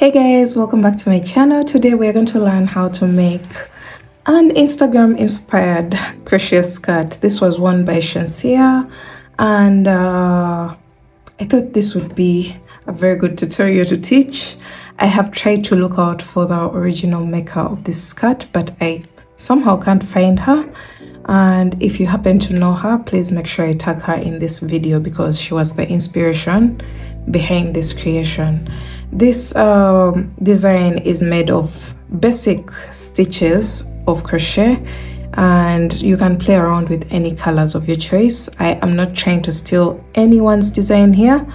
hey guys welcome back to my channel. Today we're going to learn how to make an instagram inspired crochet skirt. This was worn by Shenseea and uh, i thought this would be a very good tutorial to teach. I have tried to look out for the original maker of this skirt but i somehow can't find her. And if you happen to know her please make sure i tag her in this video because she was the inspiration behind this creation this um, design is made of basic stitches of crochet and you can play around with any colors of your choice. I am not trying to steal anyone's design here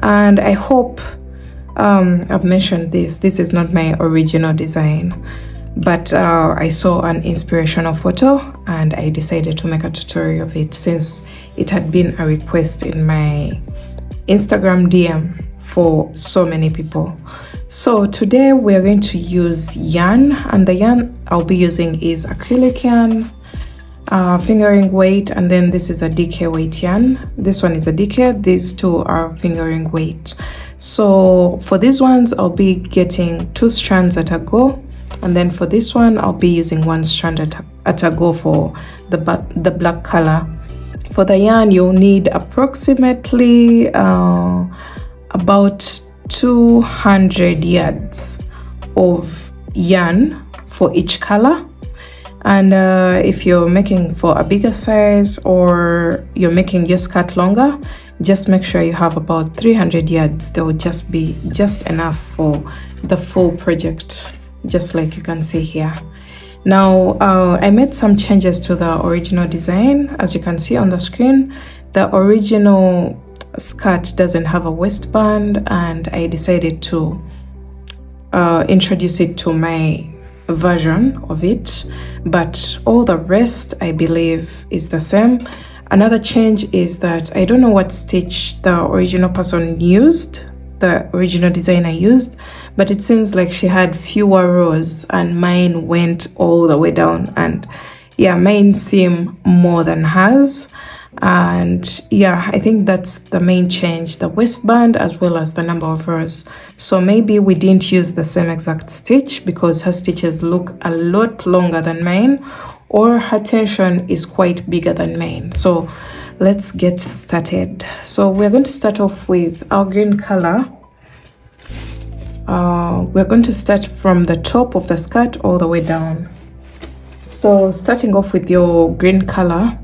and i hope um, i've mentioned this. This is not my original design but uh, I saw an inspirational photo and I decided to make a tutorial of it since it had been a request in my Instagram DM for so many people. So today we're going to use yarn and the yarn I'll be using is acrylic yarn, uh, fingering weight and then this is a DK weight yarn. This one is a DK, these two are fingering weight. So for these ones I'll be getting two strands at a go and then for this one I'll be using one strand at, at a go for the, the black color for the yarn you'll need approximately uh, about 200 yards of yarn for each color. And uh, if you're making for a bigger size or you're making your skirt longer just make sure you have about 300 yards. They will just be just enough for the full project just like you can see here. Now uh, I made some changes to the original design. As you can see on the screen the original skirt doesn't have a waistband and I decided to uh, introduce it to my version of it. But all the rest I believe is the same. Another change is that I don't know what stitch the original person used the original design I used but it seems like she had fewer rows and mine went all the way down. And yeah mine seem more than hers and yeah i think that's the main change the waistband as well as the number of rows. So maybe we didn't use the same exact stitch because her stitches look a lot longer than mine or her tension is quite bigger than mine. So let's get started. So we're going to start off with our green color. Uh, we're going to start from the top of the skirt all the way down. So starting off with your green color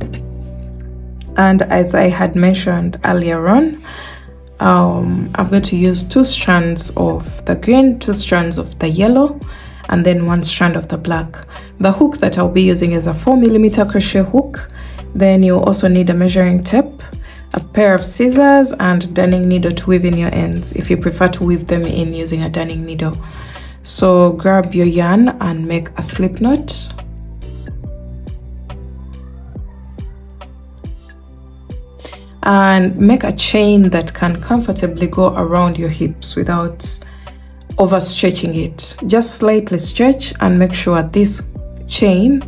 and as I had mentioned earlier on um, I'm going to use two strands of the green two strands of the yellow and then one strand of the black. The hook that I'll be using is a 4 millimeter crochet hook. Then you also need a measuring tape a pair of scissors and darning needle to weave in your ends if you prefer to weave them in using a darning needle. So grab your yarn and make a slip knot and make a chain that can comfortably go around your hips without overstretching it. Just slightly stretch and make sure this chain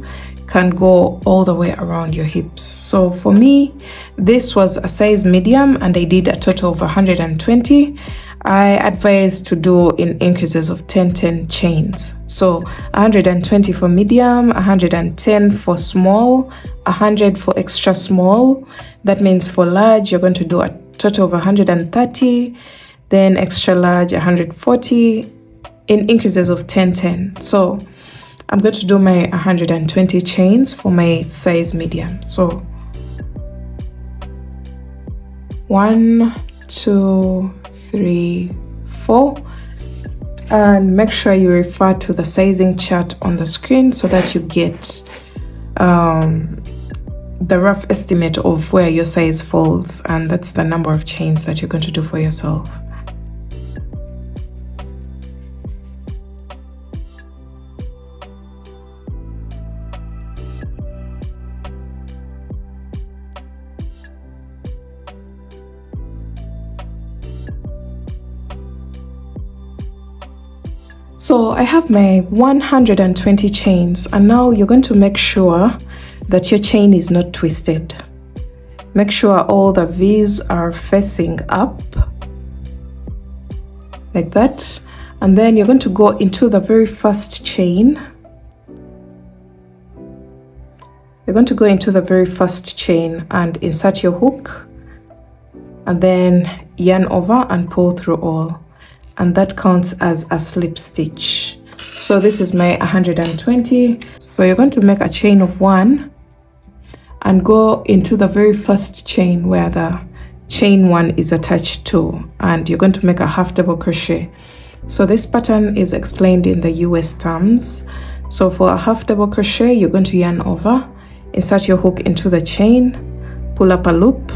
can go all the way around your hips. So for me, this was a size medium and I did a total of 120 I advise to do in increases of 10 10 chains. So 120 for medium, 110 for small, 100 for extra small. That means for large, you're going to do a total of 130, then extra large 140 in increases of 10 10. So I'm going to do my 120 chains for my size medium. So one, two, three, four. And make sure you refer to the sizing chart on the screen so that you get um, the rough estimate of where your size falls. And that's the number of chains that you're going to do for yourself. So I have my 120 chains and now you're going to make sure that your chain is not twisted. Make sure all the V's are facing up like that and then you're going to go into the very first chain you're going to go into the very first chain and insert your hook and then yarn over and pull through all and that counts as a slip stitch. So this is my 120 so you're going to make a chain of one and go into the very first chain where the chain one is attached to and you're going to make a half double crochet. So this pattern is explained in the US terms. So for a half double crochet you're going to yarn over insert your hook into the chain pull up a loop.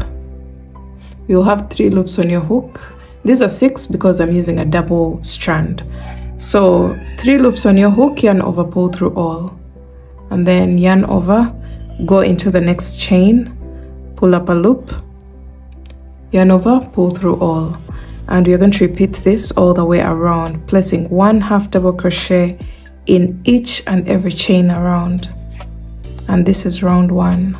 You'll have three loops on your hook these are six because I'm using a double strand. So three loops on your hook yarn over pull through all. And then yarn over go into the next chain pull up a loop yarn over pull through all. And we're going to repeat this all the way around placing one half double crochet in each and every chain around. And this is round one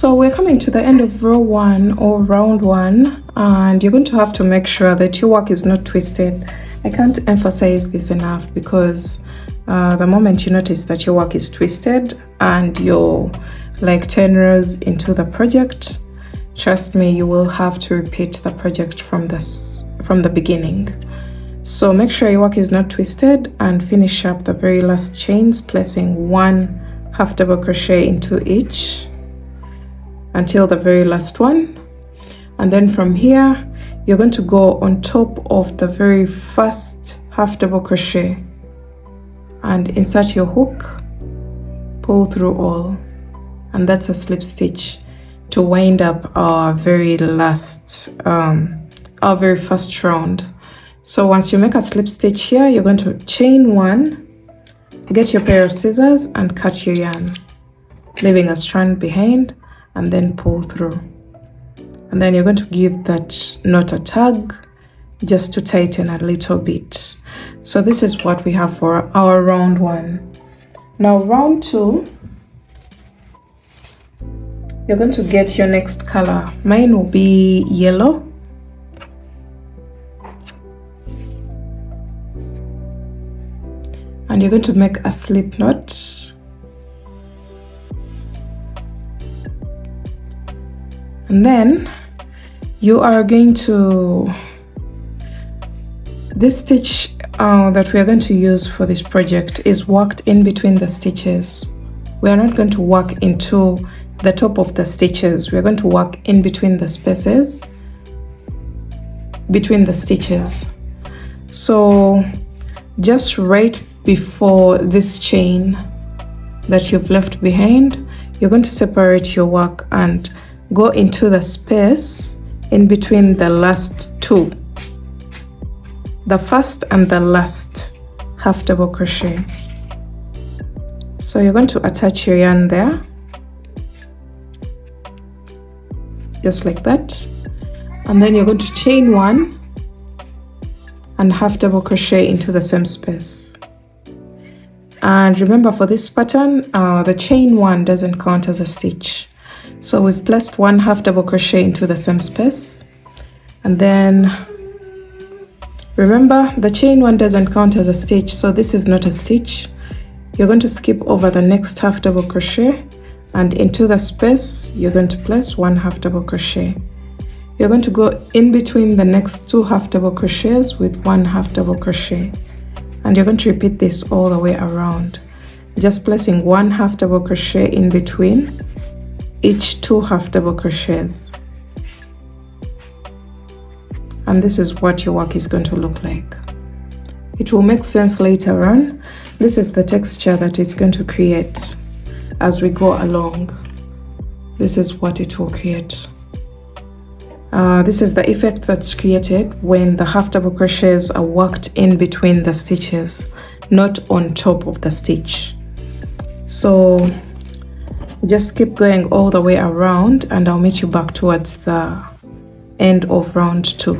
So we're coming to the end of row one or round one and you're going to have to make sure that your work is not twisted. I can't emphasize this enough because uh, the moment you notice that your work is twisted and you're like 10 rows into the project, trust me, you will have to repeat the project from this from the beginning. So make sure your work is not twisted and finish up the very last chains, placing one half double crochet into each until the very last one. And then from here you're going to go on top of the very first half double crochet and insert your hook pull through all. And that's a slip stitch to wind up our very last um, our very first round. So once you make a slip stitch here you're going to chain one get your pair of scissors and cut your yarn leaving a strand behind and then pull through. And then you're going to give that knot a tug just to tighten a little bit. So this is what we have for our round one. Now round two you're going to get your next color. Mine will be yellow. And you're going to make a slip knot and then you are going to this stitch uh, that we are going to use for this project is worked in between the stitches. We are not going to work into the top of the stitches. We're going to work in between the spaces between the stitches. So just right before this chain that you've left behind you're going to separate your work and go into the space in between the last two. The first and the last half double crochet. So you're going to attach your yarn there. Just like that. And then you're going to chain one and half double crochet into the same space. And remember for this pattern uh, the chain one doesn't count as a stitch so we've placed one half double crochet into the same space. And then remember the chain one doesn't count as a stitch so this is not a stitch. You're going to skip over the next half double crochet and into the space you're going to place one half double crochet. You're going to go in between the next two half double crochets with one half double crochet. And you're going to repeat this all the way around. Just placing one half double crochet in between each two half double crochets. And this is what your work is going to look like. It will make sense later on. This is the texture that it's going to create as we go along. This is what it will create. Uh, this is the effect that's created when the half double crochets are worked in between the stitches not on top of the stitch. So just keep going all the way around and I'll meet you back towards the end of round two.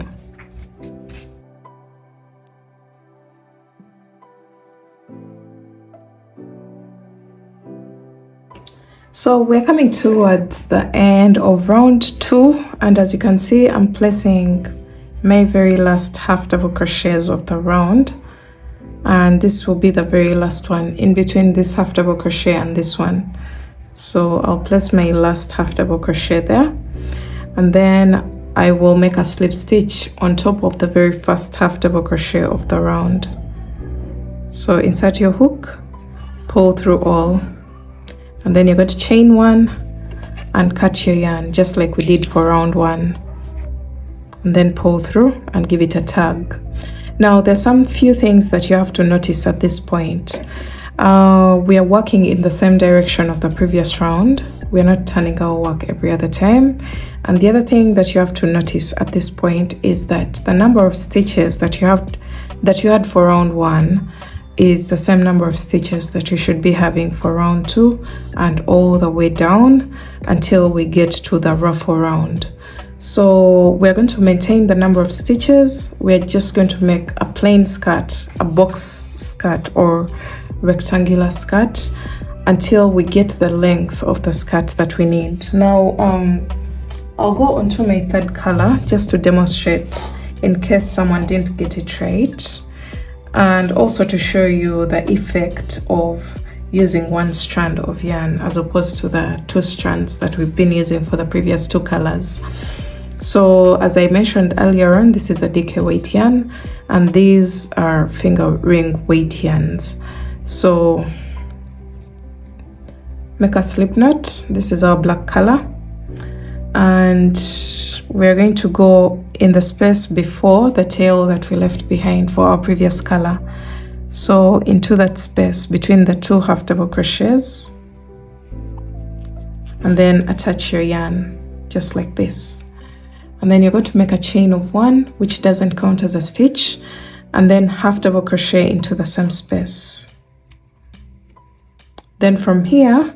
So we're coming towards the end of round two and as you can see I'm placing my very last half double crochets of the round. And this will be the very last one in between this half double crochet and this one so I'll place my last half double crochet there. And then I will make a slip stitch on top of the very first half double crochet of the round. So insert your hook pull through all. And then you're going to chain one and cut your yarn just like we did for round one. And then pull through and give it a tug. Now there's some few things that you have to notice at this point uh, we are working in the same direction of the previous round. We're not turning our work every other time. And the other thing that you have to notice at this point is that the number of stitches that you have that you had for round one is the same number of stitches that you should be having for round two and all the way down until we get to the ruffle round. So we're going to maintain the number of stitches. We're just going to make a plain skirt a box skirt or rectangular skirt until we get the length of the skirt that we need. Now um, I'll go on to my third color just to demonstrate in case someone didn't get it right and also to show you the effect of using one strand of yarn as opposed to the two strands that we've been using for the previous two colors. So as I mentioned earlier on this is a DK weight yarn and these are fingering weight yarns so make a slip knot. This is our black color. And we're going to go in the space before the tail that we left behind for our previous color. So into that space between the two half double crochets. And then attach your yarn just like this. And then you're going to make a chain of one which doesn't count as a stitch. And then half double crochet into the same space then from here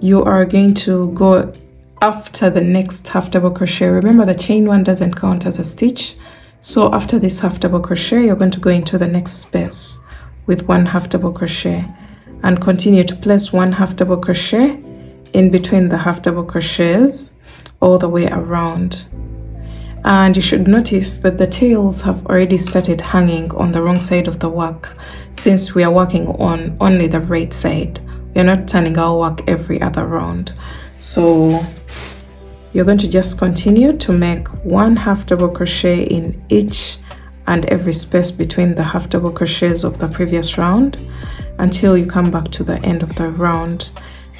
you are going to go after the next half double crochet. Remember the chain one doesn't count as a stitch. So after this half double crochet you're going to go into the next space with one half double crochet and continue to place one half double crochet in between the half double crochets all the way around. And you should notice that the tails have already started hanging on the wrong side of the work since we are working on only the right side we're not turning our work every other round. So you're going to just continue to make one half double crochet in each and every space between the half double crochets of the previous round until you come back to the end of the round.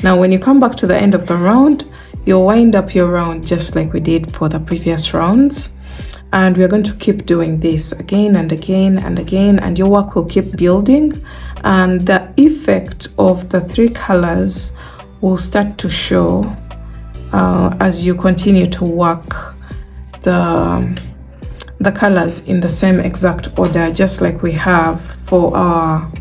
Now when you come back to the end of the round you'll wind up your round just like we did for the previous rounds. And we're going to keep doing this again and again and again and your work will keep building and the effect of the three colors will start to show uh, as you continue to work the the colors in the same exact order just like we have for our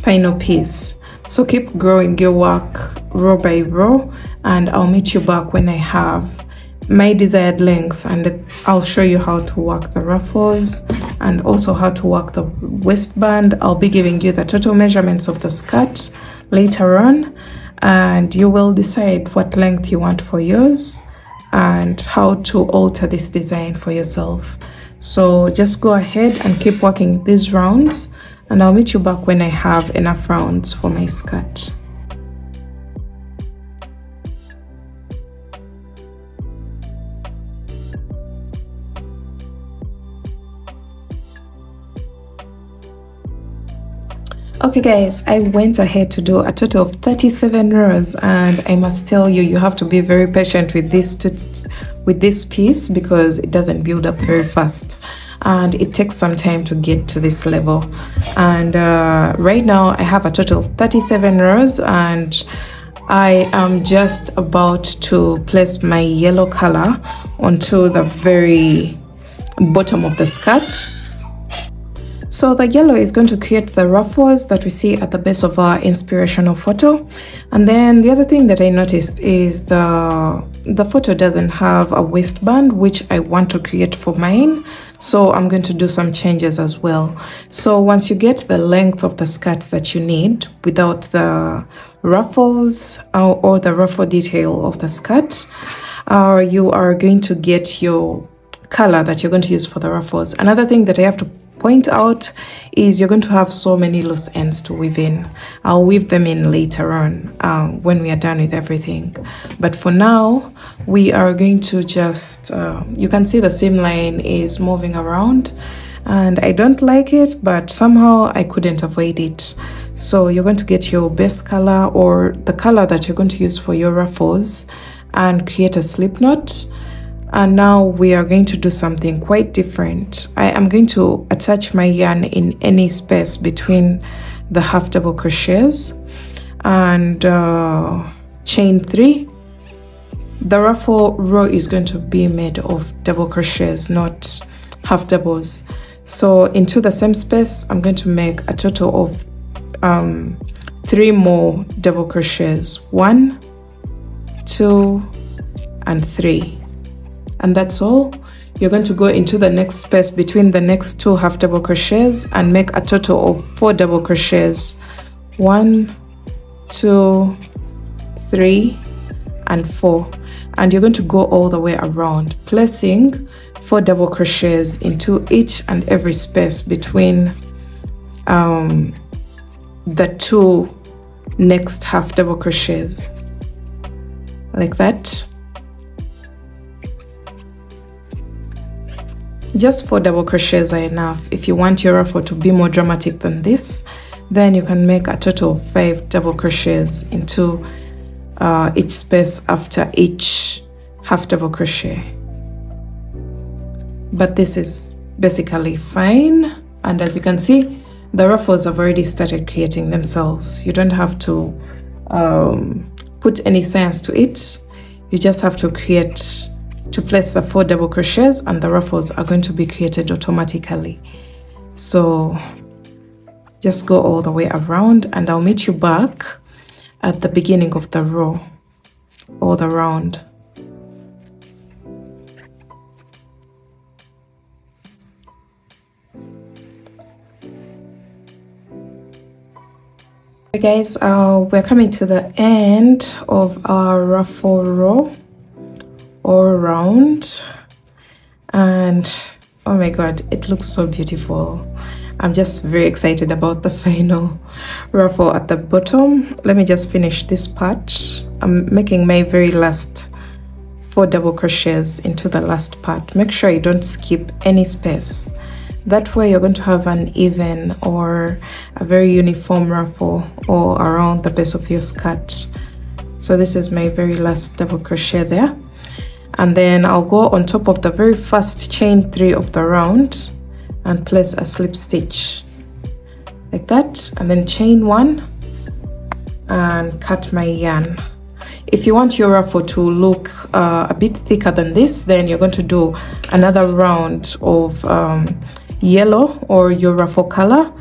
final piece. So keep growing your work row by row and I'll meet you back when I have my desired length and I'll show you how to work the ruffles and also how to work the waistband. I'll be giving you the total measurements of the skirt later on and you will decide what length you want for yours and how to alter this design for yourself. So just go ahead and keep working these rounds and I'll meet you back when I have enough rounds for my skirt okay guys i went ahead to do a total of 37 rows and i must tell you you have to be very patient with this with this piece because it doesn't build up very fast and it takes some time to get to this level. And uh, right now i have a total of 37 rows and I am just about to place my yellow color onto the very bottom of the skirt So the yellow is going to create the ruffles that we see at the base of our inspirational photo. And then the other thing that I noticed is the, the photo doesn't have a waistband, which I want to create for mine. So I'm going to do some changes as well. So once you get the length of the skirt that you need without the ruffles or, or the ruffle detail of the skirt, uh, you are going to get your color that you're going to use for the ruffles. Another thing that I have to point out is you're going to have so many loose ends to weave in. I'll weave them in later on um, when we are done with everything. But for now, we are going to just, uh, you can see the seam line is moving around and I don't like it, but somehow I couldn't avoid it. So you're going to get your best color or the color that you're going to use for your ruffles and create a slip knot and now we are going to do something quite different. I am going to attach my yarn in any space between the half double crochets and uh, chain three. The ruffle row is going to be made of double crochets not half doubles. So into the same space i'm going to make a total of um, three more double crochets. One two and three and that's all. You're going to go into the next space between the next two half double crochets and make a total of four double crochets. One two three and four. And you're going to go all the way around placing four double crochets into each and every space between um, the two next half double crochets. Like that just four double crochets are enough. If you want your ruffle to be more dramatic than this then you can make a total of five double crochets into uh, each space after each half double crochet. But this is basically fine. And as you can see the ruffles have already started creating themselves. You don't have to um, put any science to it. You just have to create to place the four double crochets and the ruffles are going to be created automatically. So just go all the way around and I'll meet you back at the beginning of the row all around. Okay guys, uh, we're coming to the end of our ruffle row all around and oh my god it looks so beautiful. I'm just very excited about the final ruffle at the bottom. Let me just finish this part. I'm making my very last four double crochets into the last part. Make sure you don't skip any space. That way you're going to have an even or a very uniform ruffle all around the base of your skirt. So this is my very last double crochet there and then I'll go on top of the very first chain three of the round and place a slip stitch like that. And then chain one and cut my yarn. If you want your ruffle to look uh, a bit thicker than this then you're going to do another round of um, yellow or your ruffle color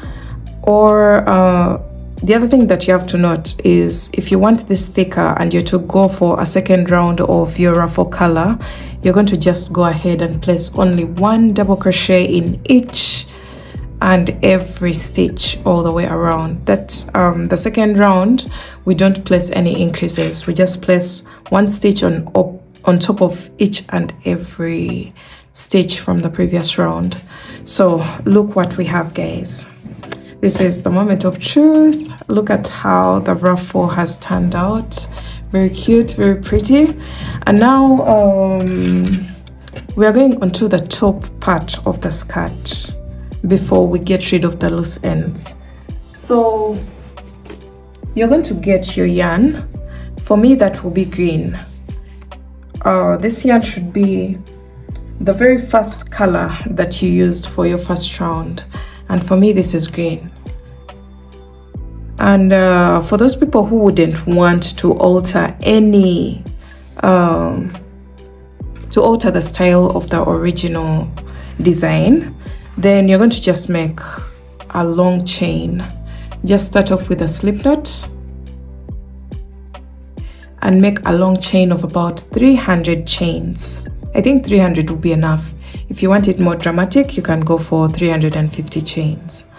or uh, the other thing that you have to note is if you want this thicker and you're to go for a second round of your ruffle color, you're going to just go ahead and place only one double crochet in each and every stitch all the way around. That's um, the second round, we don't place any increases. We just place one stitch on, on top of each and every stitch from the previous round. So look what we have guys. This is the moment of truth. Look at how the ruffle has turned out. Very cute, very pretty. And now um, we are going onto the top part of the skirt before we get rid of the loose ends. So you're going to get your yarn. For me, that will be green. Uh, this yarn should be the very first color that you used for your first round and for me this is green and uh, for those people who wouldn't want to alter any um, to alter the style of the original design then you're going to just make a long chain. Just start off with a slip knot and make a long chain of about 300 chains. I think 300 would be enough. If you want it more dramatic you can go for 350 chains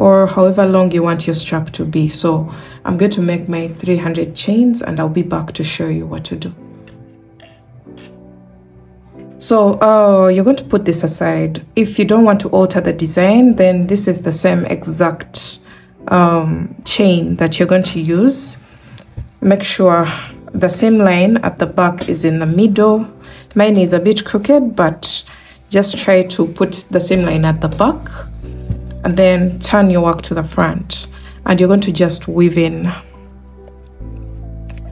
or however long you want your strap to be so I'm going to make my 300 chains and I'll be back to show you what to do so uh, you're going to put this aside. If you don't want to alter the design, then this is the same exact um, chain that you're going to use. Make sure the seam line at the back is in the middle. Mine is a bit crooked, but just try to put the seam line at the back and then turn your work to the front. And you're going to just weave in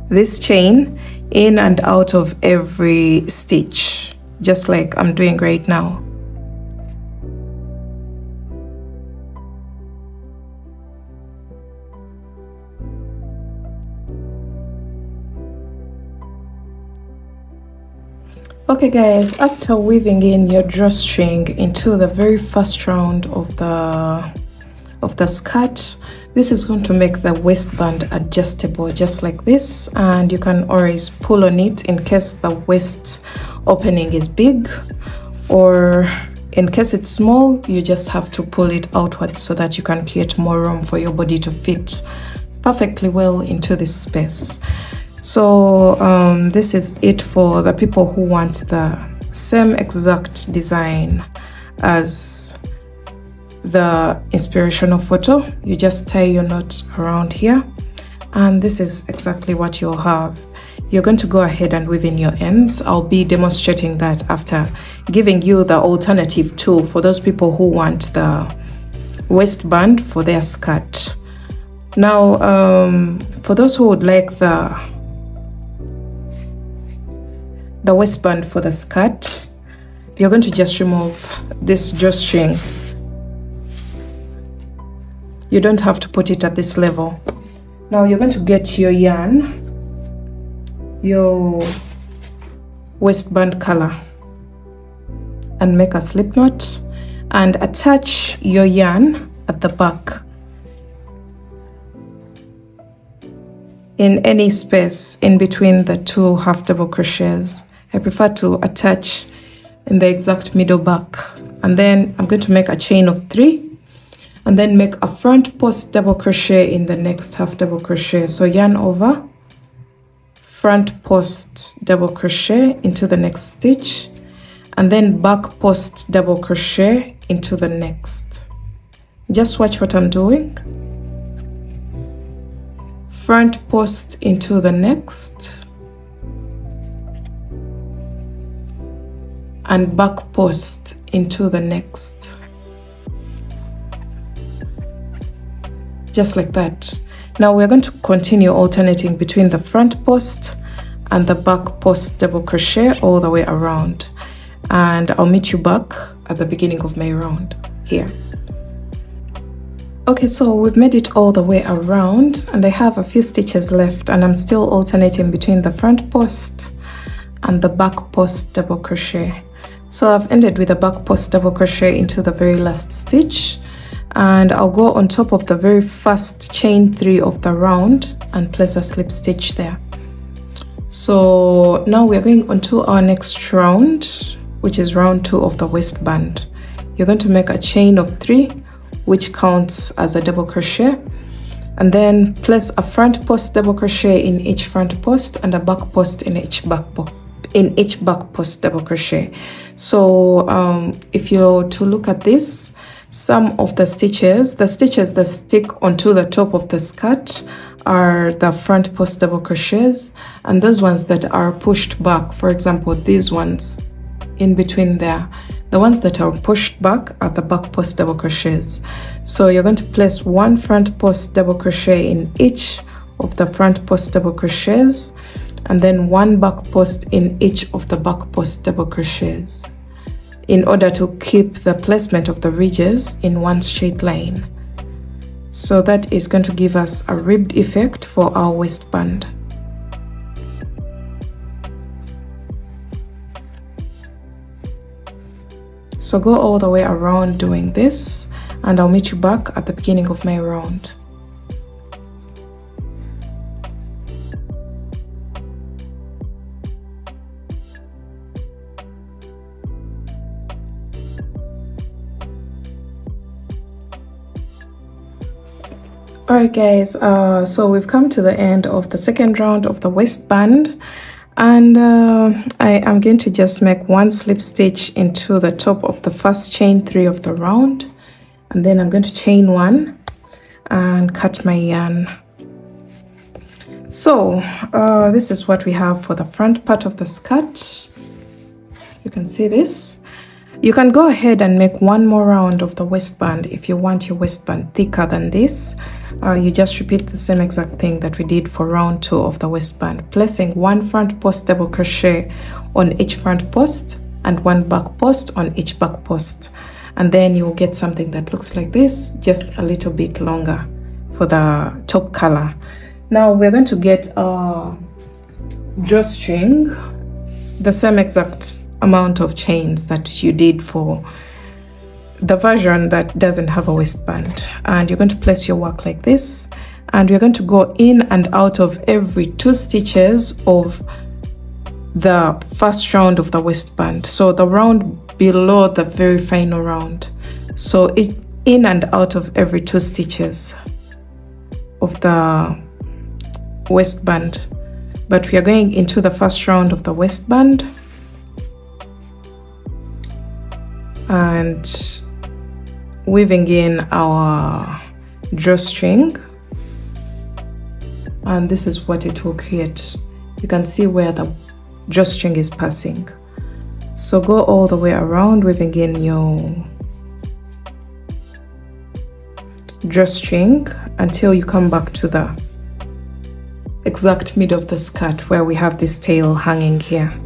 this chain in and out of every stitch just like I'm doing right now. Okay guys, after weaving in your drawstring into the very first round of the of the skirt, this is going to make the waistband adjustable just like this and you can always pull on it in case the waist opening is big or in case it's small you just have to pull it outward so that you can create more room for your body to fit perfectly well into this space so um, this is it for the people who want the same exact design as the inspirational photo. You just tie your knot around here and this is exactly what you'll have. You're going to go ahead and weave in your ends. I'll be demonstrating that after giving you the alternative tool for those people who want the waistband for their skirt. Now um, for those who would like the the waistband for the skirt. You're going to just remove this drawstring. You don't have to put it at this level. Now you're going to get your yarn your waistband color and make a slip knot and attach your yarn at the back. In any space in between the two half double crochets I prefer to attach in the exact middle back. And then I'm going to make a chain of three and then make a front post double crochet in the next half double crochet. So yarn over front post double crochet into the next stitch and then back post double crochet into the next. Just watch what I'm doing. Front post into the next and back post into the next just like that. Now we're going to continue alternating between the front post and the back post double crochet all the way around. And I'll meet you back at the beginning of my round here. Okay, so we've made it all the way around and I have a few stitches left and I'm still alternating between the front post and the back post double crochet. So I've ended with a back post double crochet into the very last stitch. And I'll go on top of the very first chain three of the round and place a slip stitch there. So now we're going on to our next round which is round two of the waistband. You're going to make a chain of three which counts as a double crochet. And then place a front post double crochet in each front post and a back post in each back in each back post double crochet so um, if you're to look at this some of the stitches the stitches that stick onto the top of the skirt are the front post double crochets and those ones that are pushed back. For example these ones in between there. The ones that are pushed back are the back post double crochets. So you're going to place one front post double crochet in each of the front post double crochets and then one back post in each of the back post double crochets in order to keep the placement of the ridges in one straight line. So that is going to give us a ribbed effect for our waistband. So go all the way around doing this and I'll meet you back at the beginning of my round. Alright guys, uh, so we've come to the end of the second round of the waistband and uh, I am going to just make one slip stitch into the top of the first chain three of the round and then I'm going to chain one and cut my yarn. So uh, this is what we have for the front part of the skirt. You can see this. You can go ahead and make one more round of the waistband if you want your waistband thicker than this uh, you just repeat the same exact thing that we did for round two of the waistband placing one front post double crochet on each front post and one back post on each back post. And then you'll get something that looks like this just a little bit longer for the top color. Now we're going to get a drawstring the same exact amount of chains that you did for the version that doesn't have a waistband. And you're going to place your work like this. And you're going to go in and out of every two stitches of the first round of the waistband. So the round below the very final round. So it in and out of every two stitches of the waistband. But we are going into the first round of the waistband. And weaving in our drawstring. And this is what it will create. You can see where the drawstring is passing. So go all the way around weaving in your drawstring until you come back to the exact mid of the skirt where we have this tail hanging here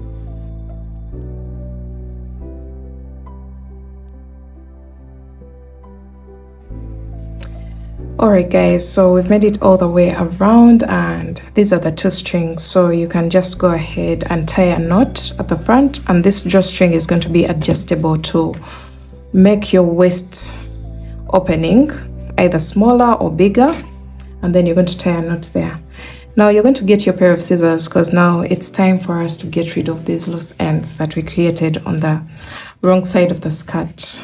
Alright guys, so we've made it all the way around and these are the two strings. So you can just go ahead and tie a knot at the front and this drawstring is going to be adjustable to make your waist opening either smaller or bigger and then you're going to tie a knot there. Now you're going to get your pair of scissors because now it's time for us to get rid of these loose ends that we created on the wrong side of the skirt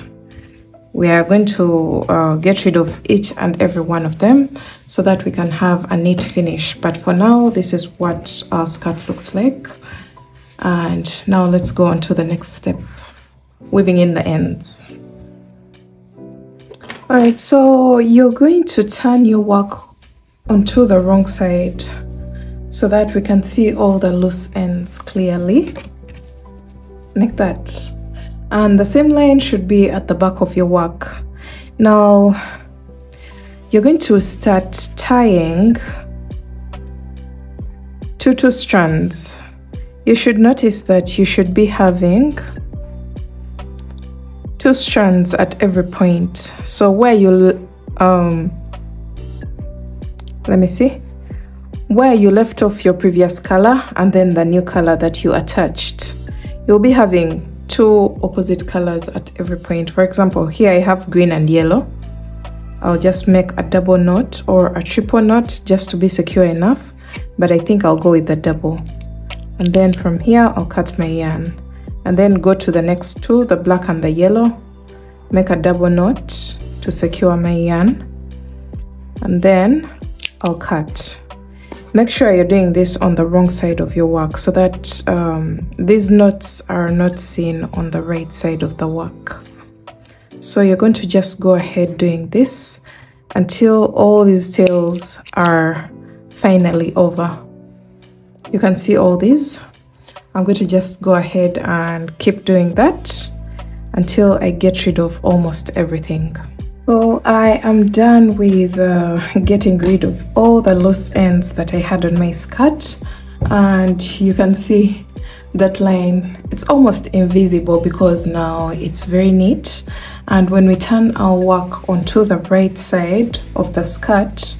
we are going to uh, get rid of each and every one of them so that we can have a neat finish. But for now this is what our skirt looks like. And now let's go on to the next step weaving in the ends. All right so you're going to turn your work onto the wrong side so that we can see all the loose ends clearly. Like that and the seam line should be at the back of your work. Now you're going to start tying two two strands. You should notice that you should be having two strands at every point. So where you um let me see. Where you left off your previous color and then the new color that you attached. You'll be having two opposite colors at every point. For example, here I have green and yellow. I'll just make a double knot or a triple knot just to be secure enough, but I think I'll go with the double. And then from here, I'll cut my yarn and then go to the next two, the black and the yellow, make a double knot to secure my yarn, and then I'll cut make sure you're doing this on the wrong side of your work so that um, these knots are not seen on the right side of the work. So you're going to just go ahead doing this until all these tails are finally over. You can see all these. I'm going to just go ahead and keep doing that until I get rid of almost everything so I am done with uh, getting rid of all the loose ends that I had on my skirt. And you can see that line it's almost invisible because now it's very neat. And when we turn our work onto the right side of the skirt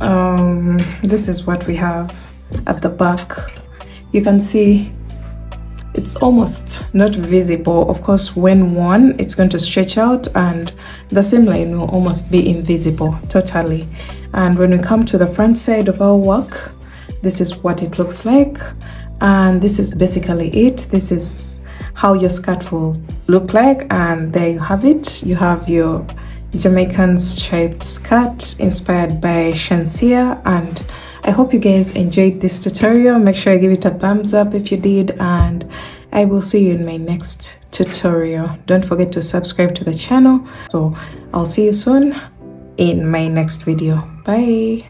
um, this is what we have at the back. You can see it's almost not visible. Of course when worn it's going to stretch out and the seam line will almost be invisible totally. And when we come to the front side of our work this is what it looks like. And this is basically it. This is how your skirt will look like. And there you have it. You have your Jamaican striped skirt inspired by Shenseea and I hope you guys enjoyed this tutorial. Make sure you give it a thumbs up if you did and I will see you in my next tutorial. Don't forget to subscribe to the channel. So I'll see you soon in my next video. Bye